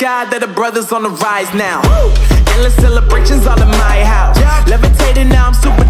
glad that the brothers on the rise now. Endless celebrations all in my house. Levitating now, I'm super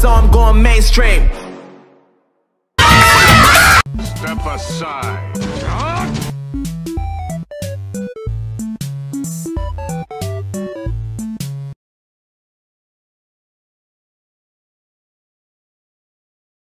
So I'm going mainstream. Step aside.